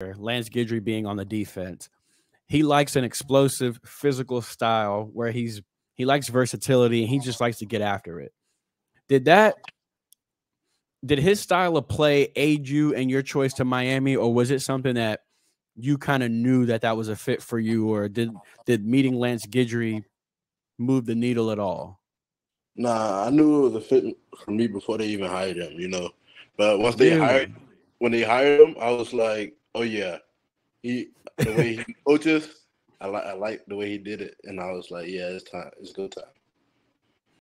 Lance Guidry being on the defense. He likes an explosive physical style where he's he likes versatility and he just likes to get after it. Did that did his style of play aid you in your choice to Miami or was it something that you kind of knew that that was a fit for you or did did meeting Lance Guidry move the needle at all? Nah, I knew it was a fit for me before they even hired him, you know. But once they really? hired when they hired him, I was like, oh yeah, he the way he coaches, I like I like the way he did it, and I was like, yeah, it's time, it's good time.